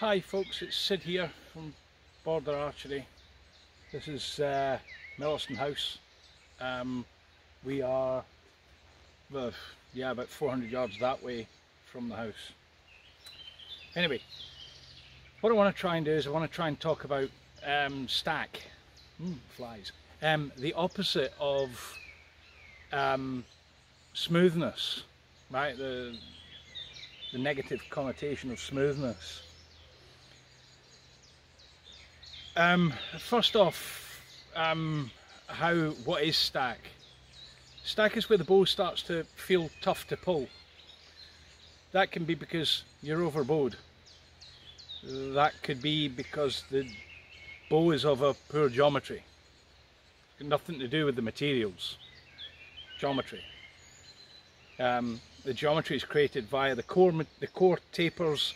Hi folks, it's Sid here from Border Archery. This is uh, House. Um, we are, well, yeah, about 400 yards that way from the house. Anyway, what I want to try and do is I want to try and talk about um, stack, mm, flies, um, the opposite of um, smoothness, right? The, the negative connotation of smoothness. Um, first off, um, how what is stack? Stack is where the bow starts to feel tough to pull. That can be because you're overbowed. That could be because the bow is of a poor geometry. Nothing to do with the materials. Geometry. Um, the geometry is created via the core, the core tapers,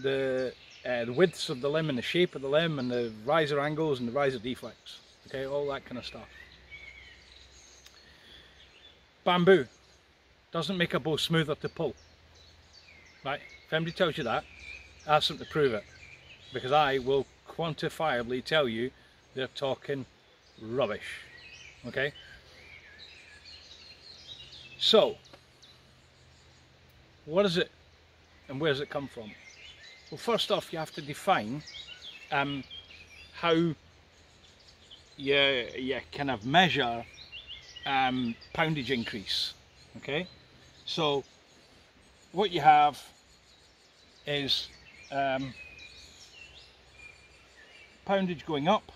the uh, the widths of the limb and the shape of the limb and the riser angles and the riser deflex. Okay, all that kind of stuff. Bamboo doesn't make a bow smoother to pull. Right? If anybody tells you that, ask them to prove it. Because I will quantifiably tell you they're talking rubbish. Okay? So, what is it and where does it come from? Well, first off, you have to define um, how you, you kind of measure um, poundage increase. Okay, so what you have is um, poundage going up,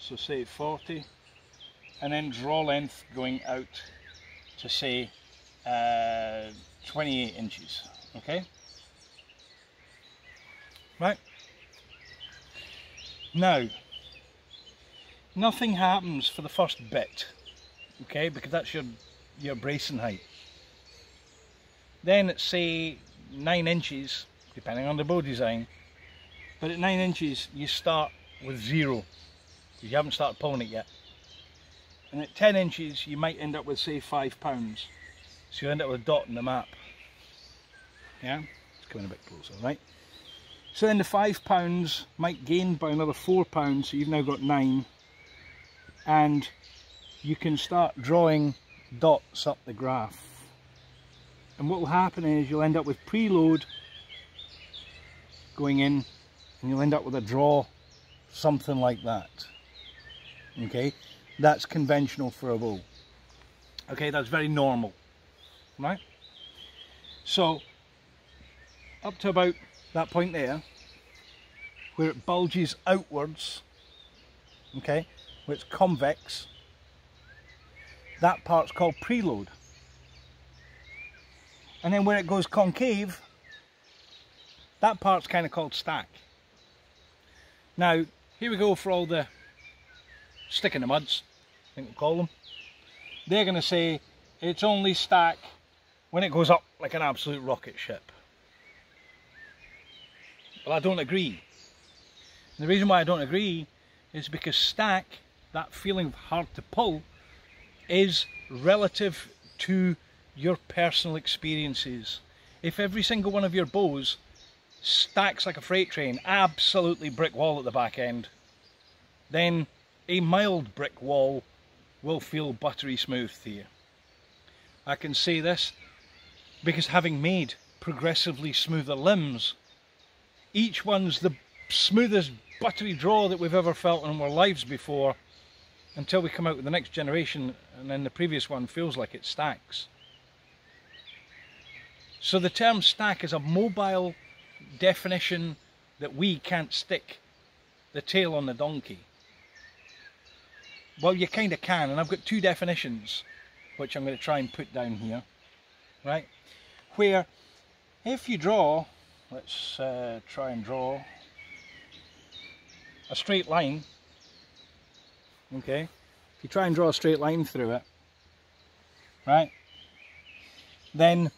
so say 40, and then draw length going out to say uh, 28 inches. Okay. Right? Now, nothing happens for the first bit, okay, because that's your, your bracing height. Then at say 9 inches, depending on the bow design, but at 9 inches you start with zero, because you haven't started pulling it yet. And at 10 inches you might end up with say 5 pounds, so you end up with a dot in the map. Yeah, it's coming a bit closer, right? So then the five pounds might gain by another four pounds, so you've now got nine. And you can start drawing dots up the graph. And what will happen is you'll end up with preload going in and you'll end up with a draw something like that. Okay, that's conventional for a bow. Okay, that's very normal, right? So, up to about that point there, where it bulges outwards, okay, where it's convex, that part's called preload. And then where it goes concave, that part's kind of called stack. Now, here we go for all the stick in the muds, I think we'll call them. They're going to say it's only stack when it goes up like an absolute rocket ship. Well, I don't agree. And the reason why I don't agree is because stack, that feeling of hard to pull, is relative to your personal experiences. If every single one of your bows stacks like a freight train, absolutely brick wall at the back end, then a mild brick wall will feel buttery smooth to you. I can say this because having made progressively smoother limbs each one's the smoothest buttery draw that we've ever felt in our lives before until we come out with the next generation and then the previous one feels like it stacks. So the term stack is a mobile definition that we can't stick the tail on the donkey. Well, you kind of can, and I've got two definitions, which I'm going to try and put down here, right? Where if you draw let's uh, try and draw a straight line. Okay. If you try and draw a straight line through it right then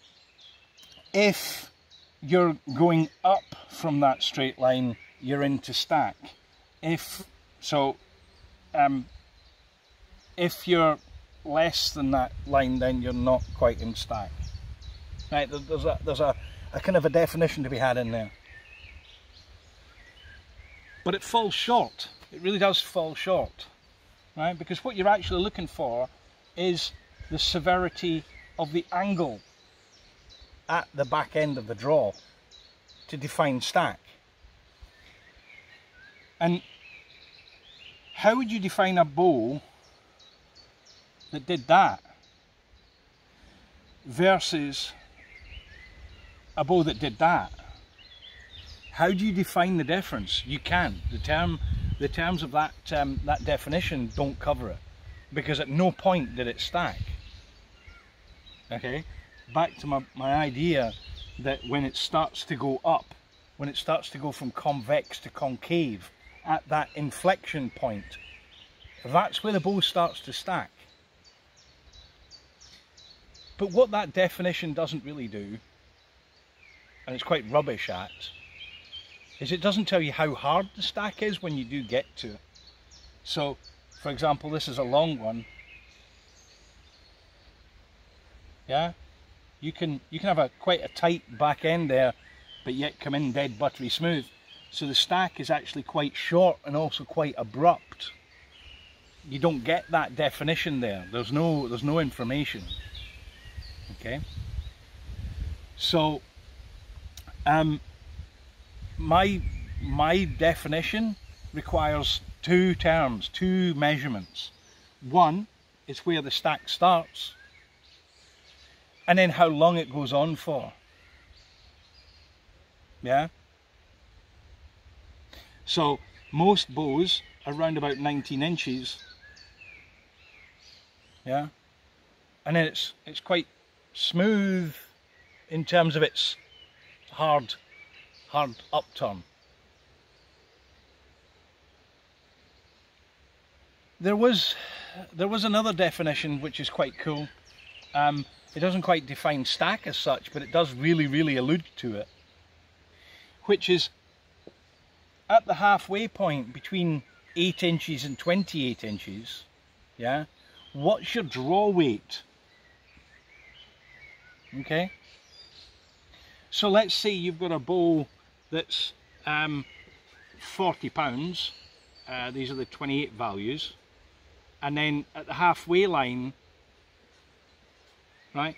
if you're going up from that straight line you're into stack. If so um, if you're less than that line then you're not quite in stack. Right there's a there's a a kind of a definition to be had in there. but it falls short. It really does fall short, right? Because what you're actually looking for is the severity of the angle at the back end of the draw to define stack. And how would you define a bow that did that versus a bow that did that? How do you define the difference? You can. The term, the terms of that um, that definition don't cover it because at no point did it stack. Okay, back to my, my idea that when it starts to go up, when it starts to go from convex to concave, at that inflection point, that's where the bow starts to stack. But what that definition doesn't really do, and it's quite rubbish at, is it doesn't tell you how hard the stack is when you do get to it. So, for example, this is a long one. Yeah, you can you can have a quite a tight back end there, but yet come in dead buttery smooth. So the stack is actually quite short and also quite abrupt. You don't get that definition there. There's no there's no information. Okay. So um, my my definition requires two terms, two measurements. One is where the stack starts and then how long it goes on for. Yeah? So most bows are around about 19 inches. Yeah? And then it's it's quite smooth in terms of its hard hard upturn. There was there was another definition which is quite cool. Um, it doesn't quite define stack as such, but it does really, really allude to it. Which is at the halfway point between 8 inches and 28 inches, yeah, what's your draw weight? Okay? So let's say you've got a bow that's um, 40 pounds, uh, these are the 28 values, and then at the halfway line, right,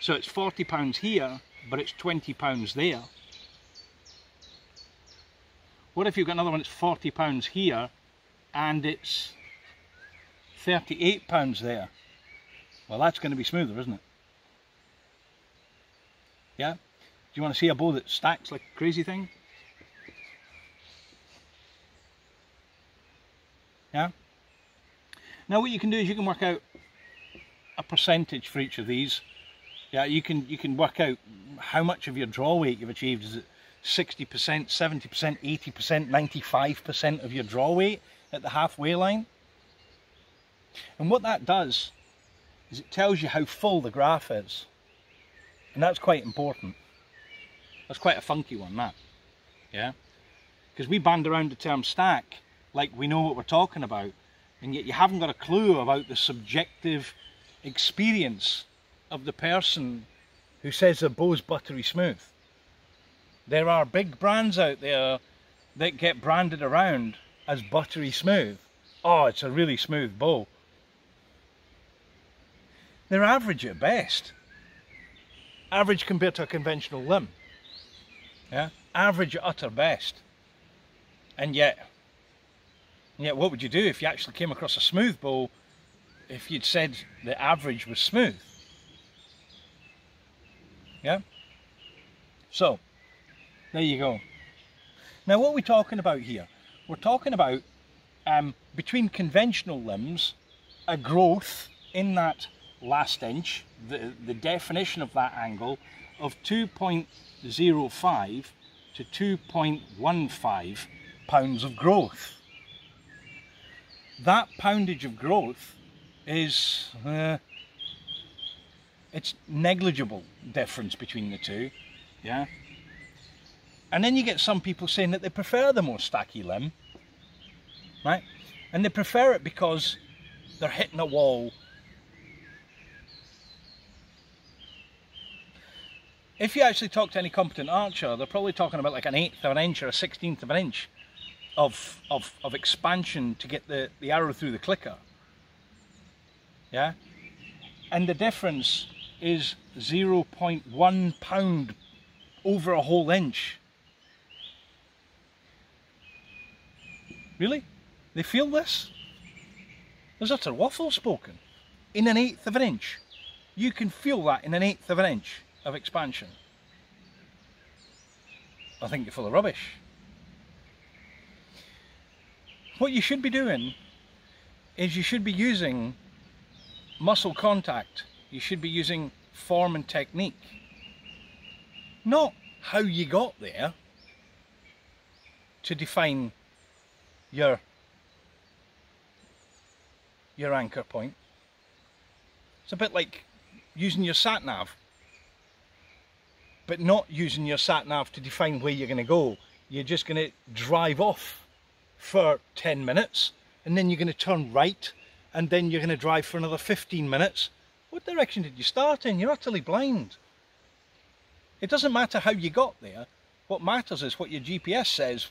so it's 40 pounds here, but it's 20 pounds there. What if you've got another one that's 40 pounds here, and it's 38 pounds there? Well, that's going to be smoother, isn't it? Yeah? Do you want to see a bow that stacks like a crazy thing? Yeah? Now what you can do is you can work out a percentage for each of these. Yeah, you can you can work out how much of your draw weight you've achieved. Is it 60%, 70%, 80%, 95% of your draw weight at the halfway line? And what that does is it tells you how full the graph is. And that's quite important. That's quite a funky one, that. Yeah? Because we band around the term stack like we know what we're talking about, and yet you haven't got a clue about the subjective experience of the person who says their bow's buttery smooth. There are big brands out there that get branded around as buttery smooth. Oh, it's a really smooth bow. They're average at best. Average compared to a conventional limb yeah, average at utter best. And yet, yet what would you do if you actually came across a smooth bow if you'd said the average was smooth? Yeah? So, there you go. Now what we're we talking about here? We're talking about um, between conventional limbs, a growth in that last inch, the, the definition of that angle of 2.05 to 2.15 pounds of growth. That poundage of growth is uh, it's negligible difference between the two, yeah. And then you get some people saying that they prefer the more stacky limb, right? And they prefer it because they're hitting a wall If you actually talk to any competent archer, they're probably talking about like an eighth of an inch or a sixteenth of an inch of, of, of expansion to get the, the arrow through the clicker. Yeah? And the difference is 0.1 pound over a whole inch. Really? They feel this? There's utter waffle spoken. In an eighth of an inch. You can feel that in an eighth of an inch of expansion. I think you're full of rubbish. What you should be doing is you should be using muscle contact. You should be using form and technique. Not how you got there to define your your anchor point. It's a bit like using your sat nav but not using your sat nav to define where you're going to go. You're just going to drive off for 10 minutes and then you're going to turn right and then you're going to drive for another 15 minutes. What direction did you start in? You're utterly blind. It doesn't matter how you got there. What matters is what your GPS says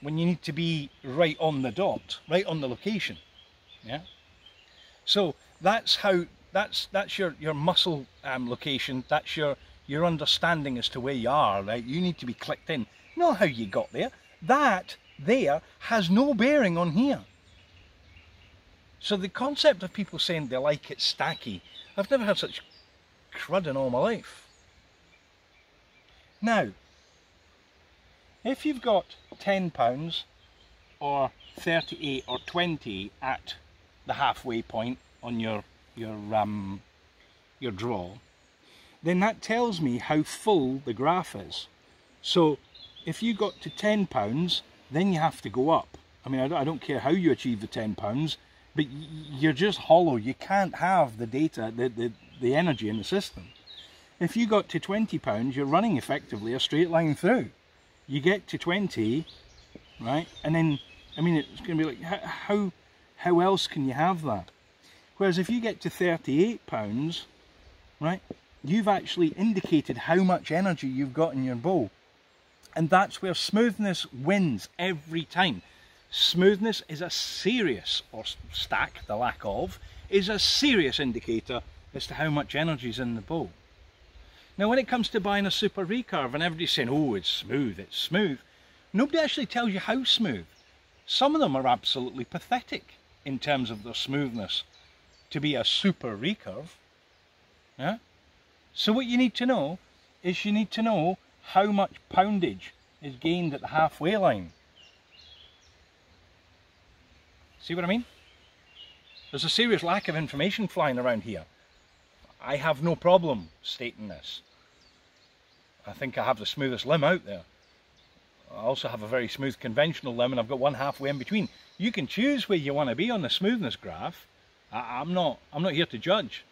when you need to be right on the dot, right on the location. Yeah. So that's how that's that's your your muscle um, location. That's your your understanding as to where you are. Right. You need to be clicked in. Not how you got there. That there has no bearing on here. So the concept of people saying they like it stacky, I've never heard such crud in all my life. Now, if you've got £10 or 38 or 20 at the halfway point on your your um, your draw, then that tells me how full the graph is. So if you got to £10, then you have to go up. I mean, I don't care how you achieve the £10, but you're just hollow. You can't have the data, the, the, the energy in the system. If you got to £20, you're running effectively a straight line through. You get to 20, right? And then, I mean, it's going to be like, how, how else can you have that? Whereas if you get to 38 pounds, right, you've actually indicated how much energy you've got in your bow. And that's where smoothness wins every time. Smoothness is a serious, or stack, the lack of, is a serious indicator as to how much energy is in the bow. Now when it comes to buying a super recurve and everybody's saying, oh, it's smooth, it's smooth, nobody actually tells you how smooth. Some of them are absolutely pathetic in terms of their smoothness to be a super recurve. Yeah? So what you need to know is you need to know how much poundage is gained at the halfway line. See what I mean? There's a serious lack of information flying around here. I have no problem stating this. I think I have the smoothest limb out there. I also have a very smooth conventional limb and I've got one halfway in between. You can choose where you want to be on the smoothness graph. I, I'm not I'm not here to judge.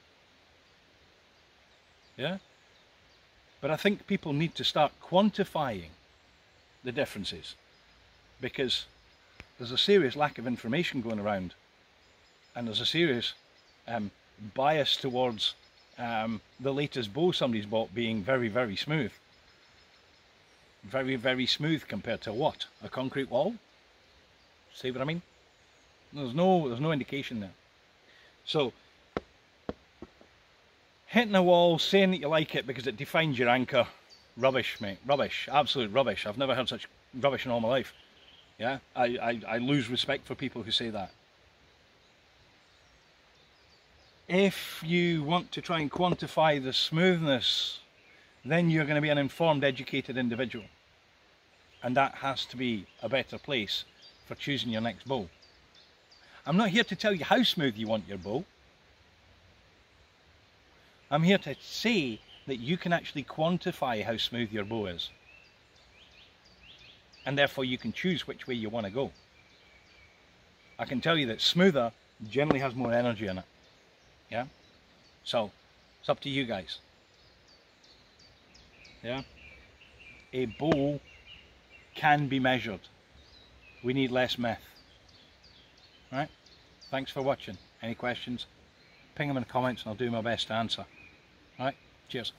Yeah? But I think people need to start quantifying the differences because there's a serious lack of information going around and there's a serious um, bias towards um, the latest bow somebody's bought being very, very smooth. Very, very smooth compared to what? A concrete wall? See what I mean? There's no, there's no indication there. So, hitting a wall, saying that you like it because it defines your anchor, rubbish, mate. Rubbish. Absolute rubbish. I've never heard such rubbish in all my life. Yeah, I, I, I lose respect for people who say that. If you want to try and quantify the smoothness, then you're going to be an informed, educated individual. And that has to be a better place for choosing your next bow. I'm not here to tell you how smooth you want your bow. I'm here to say that you can actually quantify how smooth your bow is. And therefore you can choose which way you want to go. I can tell you that smoother generally has more energy in it. Yeah? So, it's up to you guys. Yeah? A bow can be measured. We need less myth. Right? Thanks for watching. Any questions? Ping them in the comments and I'll do my best to answer. Cheers.